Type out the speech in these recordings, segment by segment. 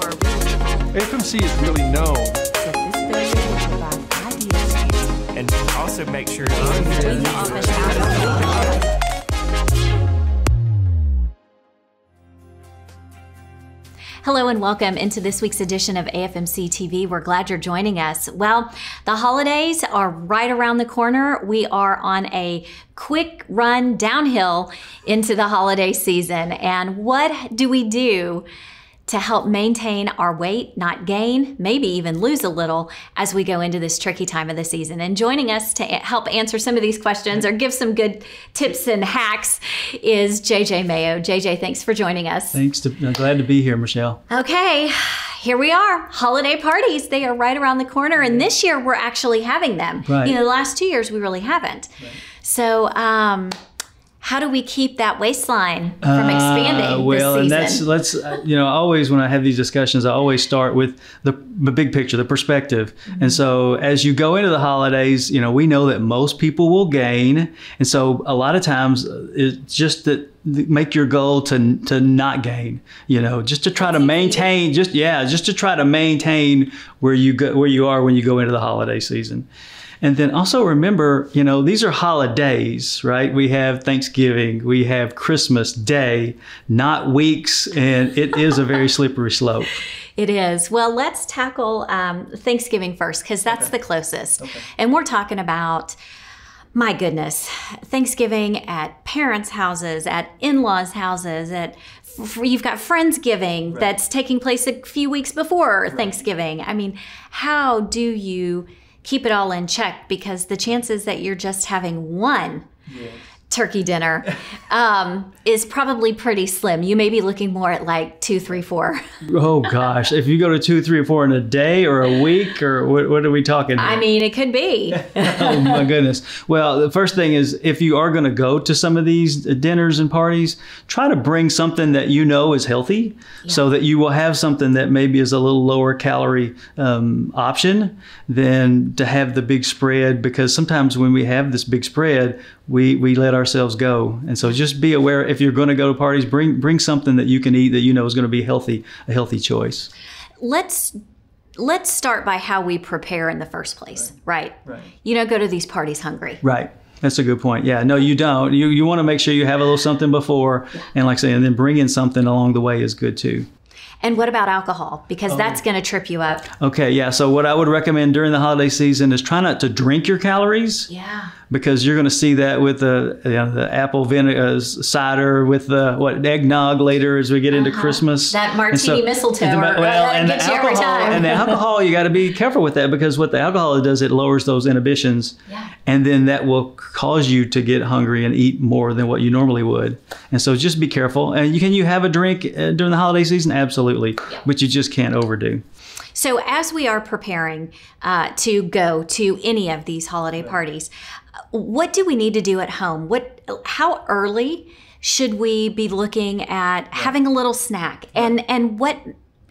more reasonable. FMC is really known. So this failure will provide ideas. and also make sure Leave the office out. Hello and welcome into this week's edition of AFMC TV. We're glad you're joining us. Well, the holidays are right around the corner. We are on a quick run downhill into the holiday season. And what do we do? To help maintain our weight, not gain, maybe even lose a little as we go into this tricky time of the season. And joining us to help answer some of these questions or give some good tips and hacks is JJ Mayo. JJ, thanks for joining us. Thanks. To, I'm glad to be here, Michelle. Okay, here we are. Holiday parties, they are right around the corner. And this year we're actually having them. Right. You know, the last two years we really haven't. So, um, how do we keep that waistline from expanding Uh, well, and that's let's uh, you know always when I have these discussions, I always start with the, the big picture, the perspective. Mm-hmm. And so as you go into the holidays, you know we know that most people will gain, and so a lot of times uh, it's just that make your goal to to not gain. You know, just to try to maintain, just yeah, just to try to maintain where you go where you are when you go into the holiday season. And then also remember, you know, these are holidays, right? We have Thanksgiving, we have Christmas Day, not weeks, and it is a very slippery slope. It is. Well, let's tackle um, Thanksgiving first because that's the closest. And we're talking about, my goodness, Thanksgiving at parents' houses, at in laws' houses, at f- you've got Friendsgiving that's taking place a few weeks before Thanksgiving. I mean, how do you keep it all in check? Because the chances that you're just having one turkey dinner um, is probably pretty slim. You may be looking more at like two, three, four. Oh gosh, if you go to two, three, or four in a day or a week, or what, what are we talking? I mean, it could be. oh my goodness. Well, the first thing is if you are going to go to some of these dinners and parties, try to bring something that you know is healthy so that you will have something that maybe is a little lower calorie um, option than to have the big spread because sometimes when we have this big spread, we, we let ourselves go. And so just be aware if you're going to go to parties, bring bring something that you can eat that you know is going to be healthy, a healthy choice. let's let's start by how we prepare in the first place, right? Right. You don't go to these parties hungry. Right. That's a good point. Yeah. No, you don't. You you want to make sure you have a little something before, and like I say, and then bring in something along the way is good too. And what about alcohol? Because oh. that's going to trip you up. Okay. Yeah. So what I would recommend during the holiday season is try not to drink your calories Yeah. Because you're going to see that with the you know, the apple vinegar uh, cider with the what eggnog later as we get into Christmas. Uh-huh. That And martini mistletoe, and the- or- well, and the gets you every alcohol and the alcohol you got to be careful with that because what the alcohol does it lowers those inhibitions. Yeah. And then that will cause you to get hungry and eat more than what you normally would. And so just be careful. And you can you have a drink uh, during the holiday season? Absolutely. But you just can't overdo. So as we are preparing uh, to go to any of these holiday parties, what do we need to do at home? What how early should we be looking at having a little snack? And and what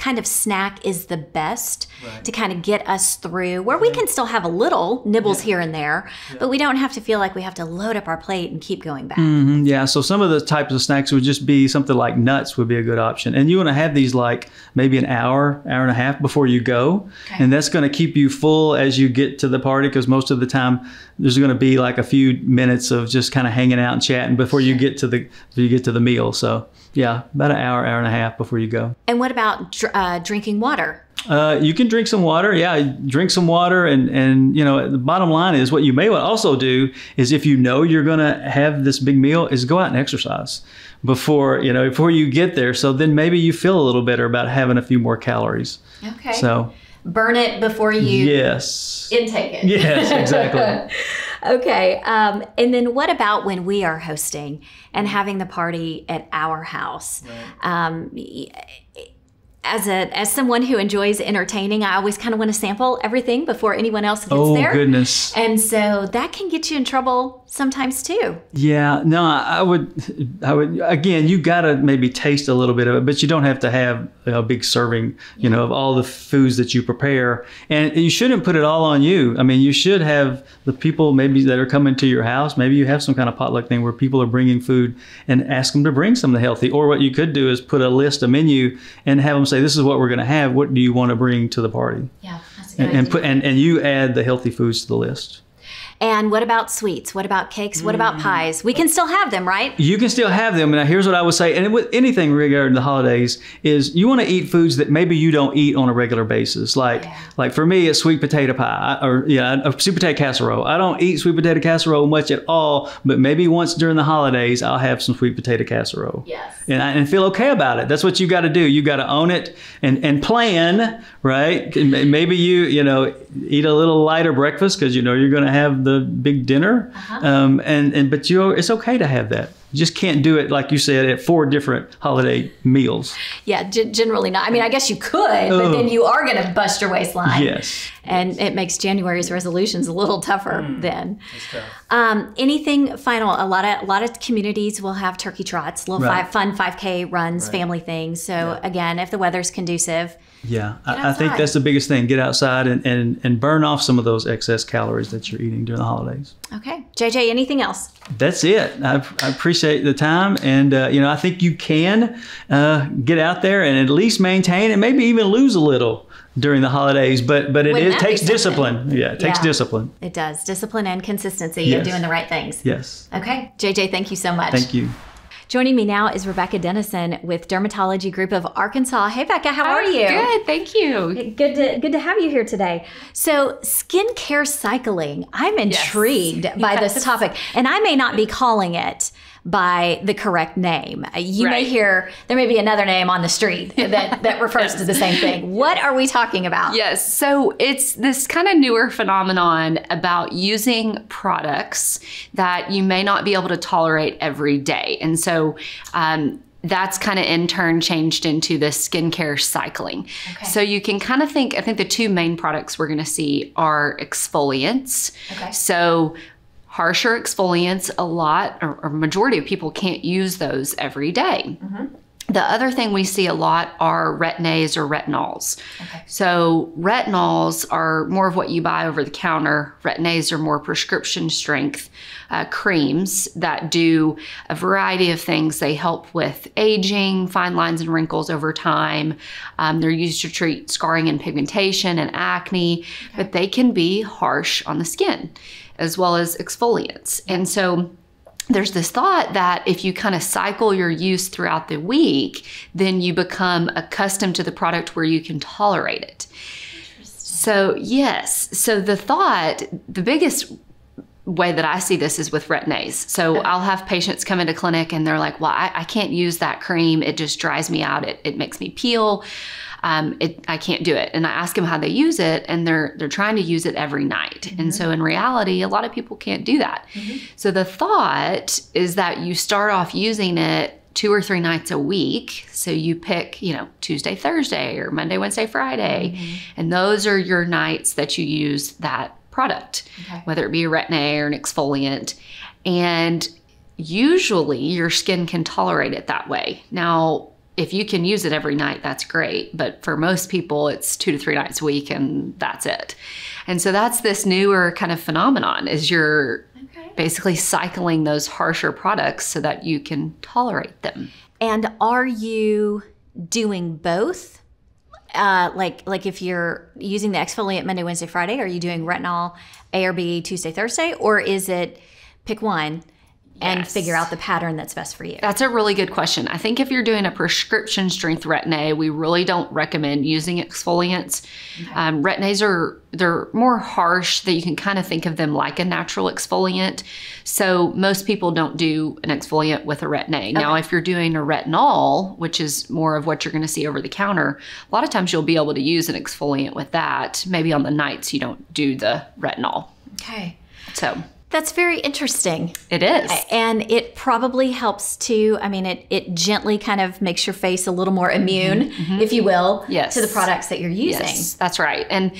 kind of snack is the best to kind of get us through where we can still have a little nibbles here and there, but we don't have to feel like we have to load up our plate and keep going back. Mm, Yeah, so some of the types of snacks would just be something like nuts would be a good option. And you want to have these like maybe an hour, hour and a half before you go. And that's going to keep you full as you get to the party because most of the time there's going to be like a few minutes of just kind of hanging out and chatting before you get to the before you get to the meal. So, yeah, about an hour, hour and a half before you go. And what about uh, drinking water? Uh, you can drink some water. Yeah, drink some water, and and you know the bottom line is what you may also do is if you know you're gonna have this big meal, is go out and exercise before you know before you get there. So then maybe you feel a little better about having a few more calories. Okay. So Burn it before you yes, intake it. yes, exactly. Okay. Um, and then what about when we are hosting and having the party at our house? Um, y- as a as someone who enjoys entertaining, I always kind of want to sample everything before anyone else gets oh there. goodness. And so that can get you in trouble sometimes too. Yeah, no, I would, I would. Again, you gotta maybe taste a little bit of it, but you don't have to have a big serving, you know, of all the foods that you prepare. And you shouldn't put it all on you. I mean, you should have the people maybe that are coming to your house. Maybe you have some kind of potluck thing where people are bringing food and ask them to bring something healthy. Or what you could do is put a list, a menu, and have them say, "This is what we're going to have. What do you want to bring to the party?" Yeah, that's a good And, and put and, and you add the healthy foods to the list. And what about sweets? What about cakes? What Mm. about pies? We can still have them, right? You can still have them. Now, here's what I would say, and with anything regarding the holidays, is you want to eat foods that maybe you don't eat on a regular basis. Like, like for me, it's sweet potato pie, or yeah, a sweet potato casserole. I don't eat sweet potato casserole much at all, but maybe once during the holidays, I'll have some sweet potato casserole. Yes. And, I, and feel okay about it. That's what you got to do. You got to own it and, and plan, right? Maybe you, you know, eat a little lighter breakfast because you know you're going to have the big dinner. Um, and, and, but you it's okay to have that. You just can't do it, like you said, at four different holiday meals. Yeah, g- generally not. I mean, I guess you could, but Oh. then you are going to bust your waistline. Yes. And it makes January's resolutions a little tougher then. Um, anything final? A lot of a lot of communities will have turkey trots, little Right. five, fun 5K runs, family things. So again, if the weather's conducive, Yeah, I, I think that's the biggest thing. Get outside and, and, and burn off some of those excess calories that you're eating during the holidays. okay. JJ, anything else? That's it. I, I appreciate the time, and uh, you know I think you can uh, get out there and at least maintain and maybe even lose a little during the holidays. But but it Wouldn't is, that be takes something? discipline. Yeah, it takes Yeah. discipline. It does discipline and consistency Yes. of doing the right things. Yes. Okay, JJ, thank you so much. Thank you. Joining me now is Rebecca Denniston with Dermatology Group of Arkansas. Hey, Becca, how are you? Good, thank you. Good to good to have you here today. So, skincare cycling. I'm intrigued by this topic, and I may not be calling it by the correct name. Uh, You may hear there may be another name on the street that that refers to the same thing. What are we talking about? Yes, so it's this kind of newer phenomenon about using products that you may not be able to tolerate every day. And so, um, that's kind of in turn changed into the skincare cycling. So you can kind of think, I think the two main products we're going to see are exfoliants. Okay. So harsher exfoliants, a lot or, or majority of people can't use those every day. The other thing we see a lot are retin-A's or retinols. So retinols are more of what you buy over the counter. Retin-A's are more prescription strength uh, creams that do a variety of things. They help with aging, fine lines and wrinkles over time. Um, they're used to treat scarring and pigmentation and acne, but they can be harsh on the skin as well as exfoliants. And so there's this thought that if you kind of cycle your use throughout the week, then you become accustomed to the product where you can tolerate it. So, yes. So, the thought, the biggest way that I see this is with retin-A's. So, I'll have patients come into clinic and they're like, well, I, I can't use that cream. It just dries me out. It, it makes me peel. Um, it, I can't do it. And I ask them how they use it, and they're they're trying to use it every night. And mm-hmm. so in reality, a lot of people can't do that. Mm-hmm. So the thought is that you start off using it two or three nights a week. So you pick, you know, Tuesday, Thursday, or Monday, Wednesday, Friday, mm-hmm. and those are your nights that you use that product, whether it be a retin-A or an exfoliant. And usually your skin can tolerate it that way. Now, if you can use it every night, that's great. But for most people, it's two to three nights a week and that's it. And so that's this newer kind of phenomenon is you're basically cycling those harsher products so that you can tolerate them. And are you doing both? Uh, like like if you're using the exfoliant Monday, Wednesday, Friday, are you doing retinol ARB Tuesday, Thursday, or is it pick one and Yes. figure out the pattern that's best for you? That's a really good question. I think if you're doing a prescription strength retin-A, we really don't recommend using exfoliants. Um, retin-A's are they're more harsh. That you can kind of think of them like a natural exfoliant. So most people don't do an exfoliant with a retin-A. Now, if you're doing a retinol, which is more of what you're going to see over the counter, a lot of times you'll be able to use an exfoliant with that. Maybe on the nights you don't do the retinol. Okay. So That's very interesting. it is. And it probably helps to, I mean, it, it gently kind of makes your face a little more immune, if you will, Yes. to the products that you're using. Yes, that's right. And,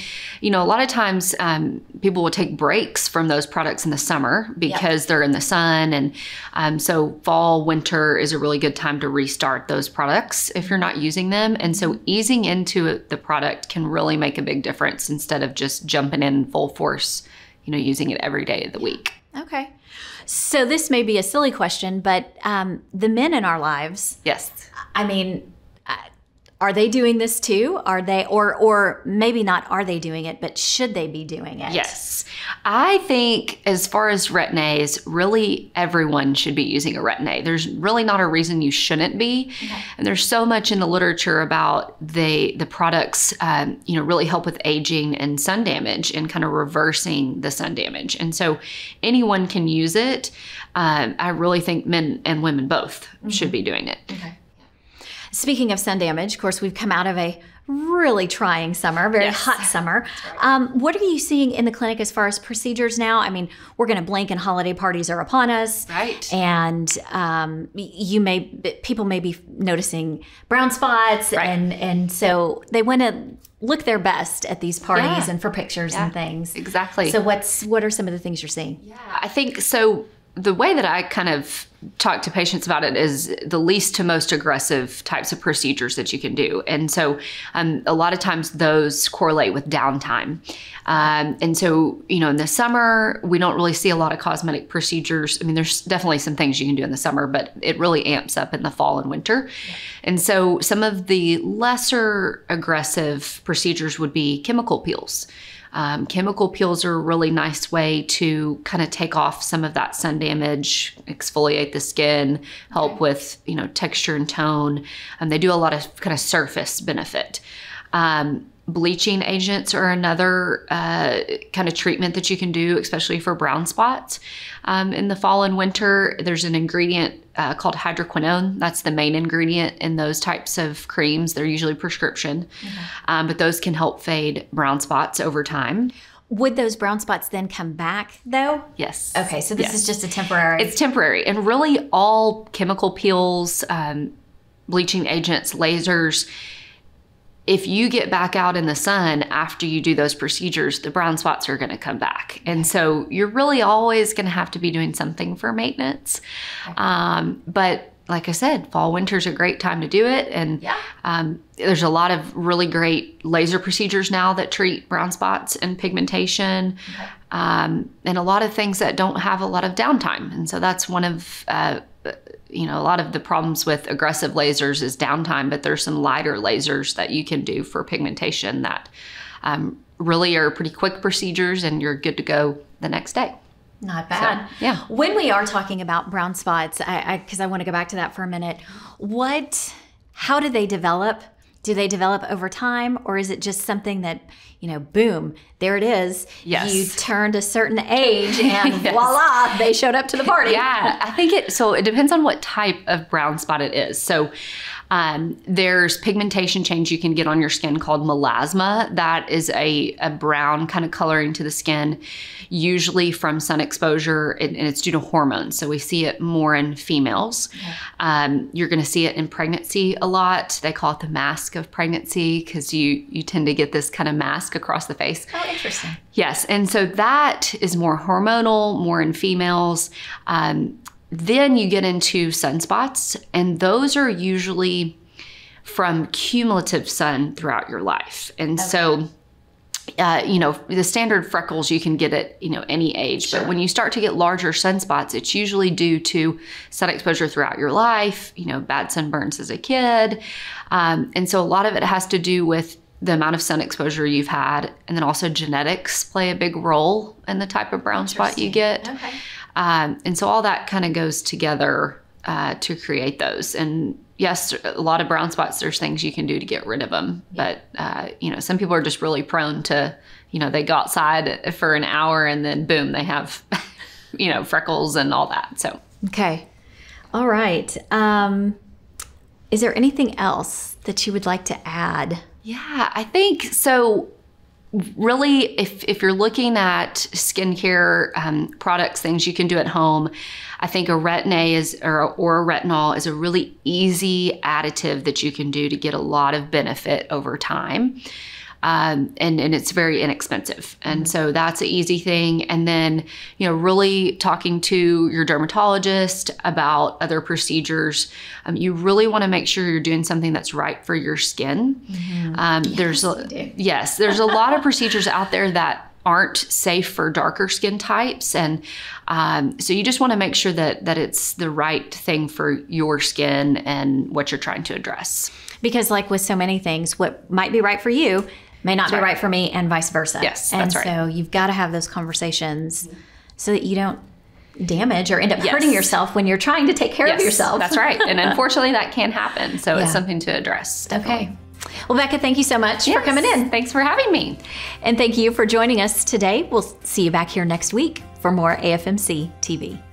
you know, a lot of times um, people will take breaks from those products in the summer because they're in the sun. And um, so fall, winter is a really good time to restart those products if you're not using them. And so easing into the product can really make a big difference instead of just jumping in full force, you know, using it every day of the week. Okay. So this may be a silly question, but um, the men in our lives, Yes. I mean, are they doing this too? Are they or or maybe not are they doing it, but should they be doing it? Yes. I think as far as retin-A's, really everyone should be using a retin-A. There's really not a reason you shouldn't be. And there's so much in the literature about the the products um, you know really help with aging and sun damage and kind of reversing the sun damage. And so anyone can use it. Um, I really think men and women both should be doing it. Speaking of sun damage, of course, we've come out of a really trying summer, very Yes. hot summer. Um, what are you seeing in the clinic as far as procedures now? I mean, we're going to blink and holiday parties are upon us. Right. And um, you may, people may be noticing brown spots. Right. And, and so they want to look their best at these parties Yeah. and for pictures and things. Exactly. So what's, what are some of the things you're seeing? Yeah, I think so. The way that I kind of talk to patients about it is the least to most aggressive types of procedures that you can do. And so um, a lot of times those correlate with downtime. Um, and so, you know, in the summer, we don't really see a lot of cosmetic procedures. I mean, there's definitely some things you can do in the summer, but it really amps up in the fall and winter. And so some of the lesser aggressive procedures would be chemical peels. Um, chemical peels are a really nice way to kind of take off some of that sun damage, exfoliate the skin, help with you know texture and tone. And they do a lot of kind of surface benefit. Um, bleaching agents are another uh, kind of treatment that you can do, especially for brown spots. Um, in the fall and winter, there's an ingredient uh, called hydroquinone. That's the main ingredient in those types of creams. They're usually prescription, um, but those can help fade brown spots over time. Would those brown spots then come back though? Yes. Okay, so this Yes. is just a temporary. It's temporary, and really all chemical peels, um, bleaching agents, lasers. If you get back out in the sun after you do those procedures, the brown spots are going to come back, and so you're really always going to have to be doing something for maintenance. Um, but like I said, fall winter's a great time to do it, and Yeah. um, there's a lot of really great laser procedures now that treat brown spots and pigmentation, um, and a lot of things that don't have a lot of downtime. And so that's one of uh, you know a lot of the problems with aggressive lasers is downtime, but there's some lighter lasers that you can do for pigmentation that um, really are pretty quick procedures, and you're good to go the next day. Not bad. yeah. When we are talking about brown spots, I because I, want to go back to that for a minute. What? How do they develop? Do they develop over time, or is it just something that you know? Boom, there it is. Yes. You turned a certain age, and voila, they showed up to the party. Yeah, I think it. So it depends on what type of brown spot it is. So um, there's pigmentation change you can get on your skin called melasma. That is a, a brown kind of coloring to the skin, usually from sun exposure, and, and it's due to hormones. So we see it more in females. Um, you're going to see it in pregnancy a lot. They call it the mask of pregnancy because you you tend to get this kind of mask across the face. Oh, interesting. Yes, and so that is more hormonal, more in females. Um, then you get into sunspots, and those are usually from cumulative sun throughout your life. And so, uh, you know, the standard freckles you can get at you know any age, but when you start to get larger sunspots, it's usually due to sun exposure throughout your life. You know, bad sunburns as a kid, um, and so a lot of it has to do with the amount of sun exposure you've had, and then also genetics play a big role in the type of brown spot you get. Okay. Um, and so all that kind of goes together uh, to create those. And yes, a lot of brown spots, there's things you can do to get rid of them. But, uh, you know, some people are just really prone to, you know, they go outside for an hour and then boom, they have, you know, freckles and all that. So, Okay. All right. Um, is there anything else that you would like to add? yeah, I think so. Really, if, if you're looking at skincare um, products, things you can do at home, I think a retin-A is or, or a retinol is a really easy additive that you can do to get a lot of benefit over time. Um, and, and it's very inexpensive. And so that's an easy thing. And then, you know, really talking to your dermatologist about other procedures. Um, you really want to make sure you're doing something that's right for your skin. Um, there's a, yes, there's a lot of procedures out there that aren't safe for darker skin types and um, so you just want to make sure that that it's the right thing for your skin and what you're trying to address Because, like with so many things, what might be right for you may not be right. right for me, and vice versa. Yes, and that's right. so you've got to have those conversations so that you don't damage or end up Yes. hurting yourself when you're trying to take care of yourself. that's right and unfortunately that can happen so Yeah. it's something to address definitely. Okay. Well, Becca, thank you so much for coming in. thanks for having me And thank you for joining us today. We'll see you back here next week for more AFMC TV.